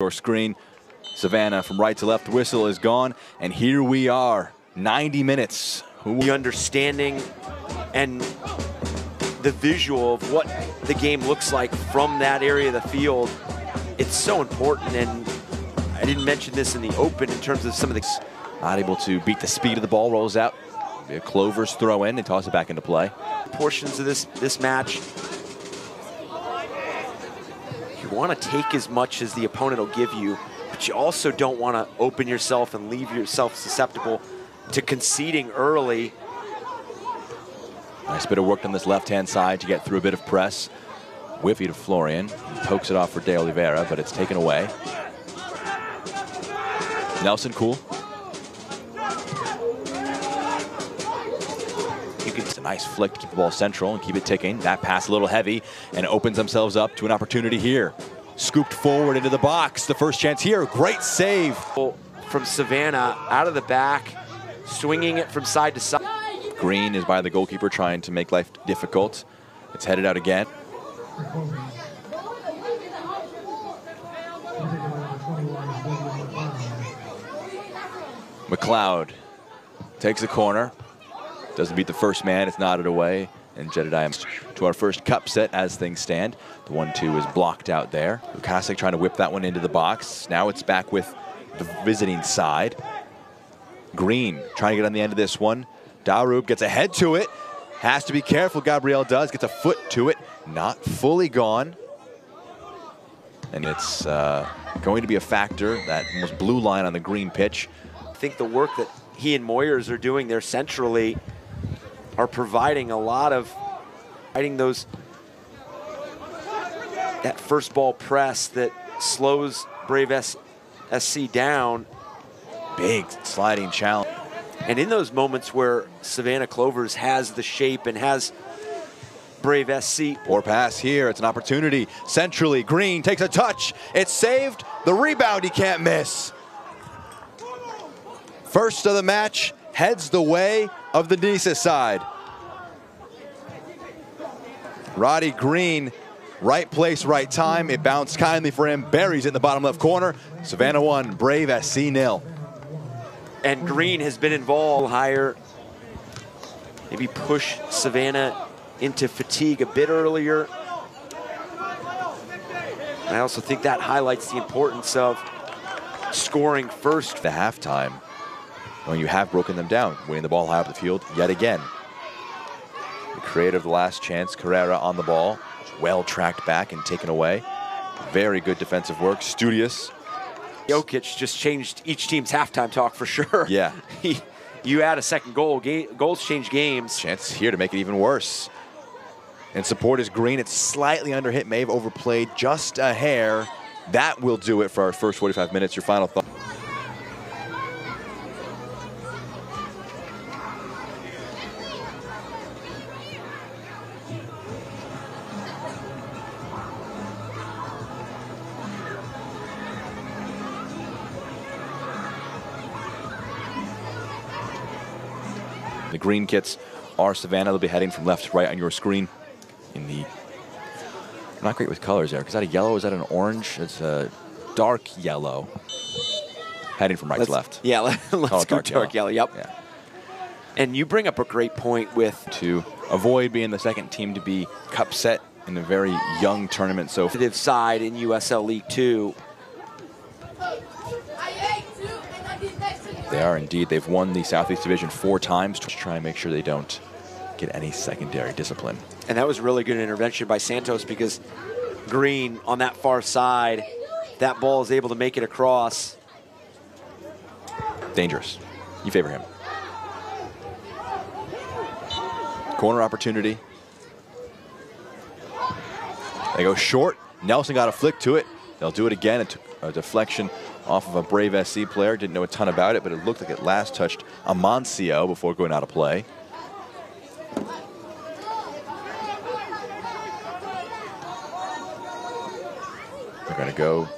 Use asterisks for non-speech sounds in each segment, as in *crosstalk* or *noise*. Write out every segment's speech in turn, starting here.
Your screen, Savannah from right to left whistle is gone, and here we are, 90 minutes. The understanding and the visual of what the game looks like from that area of the field, it's so important. And I didn't mention this in the open in terms of some of the. Not able to beat the speed of the ball, rolls out. Clover's throw in and toss it back into play. Portions of this this match. You want to take as much as the opponent will give you, but you also don't want to open yourself and leave yourself susceptible to conceding early. Nice bit of work on this left-hand side to get through a bit of press. Whiffy to Florian. He pokes it off for De Oliveira, but it's taken away. Nelson cool. A nice flick to keep the ball central and keep it ticking. That pass a little heavy and opens themselves up to an opportunity here. Scooped forward into the box. The first chance here. Great save. From Savannah out of the back, swinging it from side to side. Green is by the goalkeeper trying to make life difficult. It's headed out again. McCloud takes a corner. Doesn't beat the first man. It's nodded away. And Jedidiah to our first cup set as things stand. The 1-2 is blocked out there. Lukasic trying to whip that one into the box. Now it's back with the visiting side. Green trying to get on the end of this one. Darub gets a head to it. Has to be careful, Gabriel does. Gets a foot to it. Not fully gone. And it's uh, going to be a factor, that almost blue line on the green pitch. I think the work that he and Moyers are doing there centrally are providing a lot of fighting those that first ball press that slows Brave S SC down. Big sliding challenge. And in those moments where Savannah Clovers has the shape and has Brave SC. Poor pass here. It's an opportunity. Centrally, Green takes a touch. It's saved. The rebound he can't miss. First of the match heads the way of the Nisa side. Roddy Green, right place, right time. It bounced kindly for him. It in the bottom left corner. Savannah 1, Brave SC nil. And Green has been involved higher. Maybe push Savannah into fatigue a bit earlier. I also think that highlights the importance of scoring first. The halftime, when you have broken them down, winning the ball high up the field yet again. The creator of the last chance, Carrera on the ball, well tracked back and taken away. Very good defensive work, studious. Jokic just changed each team's halftime talk for sure. Yeah. *laughs* he, you add a second goal, ga goals change games. Chance here to make it even worse. And support is green. It's slightly under hit. May have overplayed just a hair. That will do it for our first 45 minutes. Your final thought? The green kits are Savannah. They'll be heading from left to right on your screen in the... I'm not great with colors there. Is that a yellow? Is that an orange? It's a dark yellow. Heading from right let's, to left. Yeah, *laughs* let, us go dark, dark yellow. yellow. Yep. Yeah. And you bring up a great point with... To avoid being the second team to be cup set in a very young tournament so Positive side in USL League Two. They are indeed. They've won the Southeast Division four times to try and make sure they don't get any secondary discipline. And that was really good intervention by Santos because Green on that far side, that ball is able to make it across. Dangerous. You favor him. Corner opportunity. They go short. Nelson got a flick to it. They'll do it again. It took a deflection off of a Brave SC player. Didn't know a ton about it, but it looked like it last touched Amancio before going out of play. They're going to go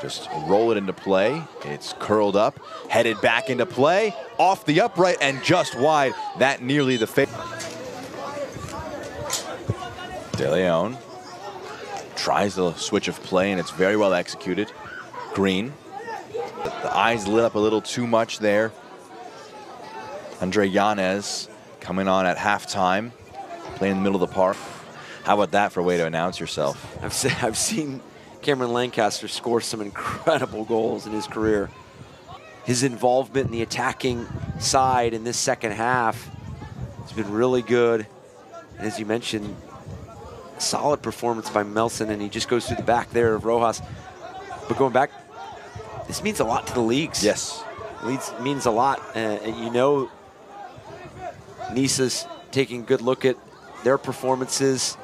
just roll it into play. It's curled up, headed back into play, off the upright and just wide. That nearly the face. De Leon tries the switch of play and it's very well executed. Green. The eyes lit up a little too much there. Andre Yanez coming on at halftime, playing in the middle of the park. How about that for a way to announce yourself? I've, se *laughs* I've seen Cameron Lancaster score some incredible goals in his career. His involvement in the attacking side in this second half has been really good. And as you mentioned, solid performance by Melson, and he just goes through the back there of Rojas. But going back, this means a lot to the leagues. Yes. Leads means a lot. Uh, you know, Nisa's taking a good look at their performances.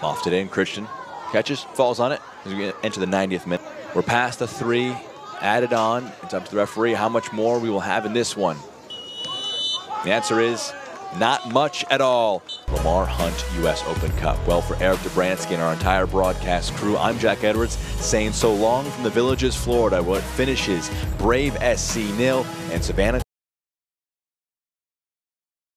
Lofted in, Christian catches, falls on it as we enter the 90th minute. We're past the three, added on. It's up to the referee how much more we will have in this one. The answer is not much at all. Lamar Hunt U.S. Open Cup. Well, for Eric Dobransky and our entire broadcast crew, I'm Jack Edwards saying so long from the Villages, Florida, where it finishes Brave SC nil and Savannah.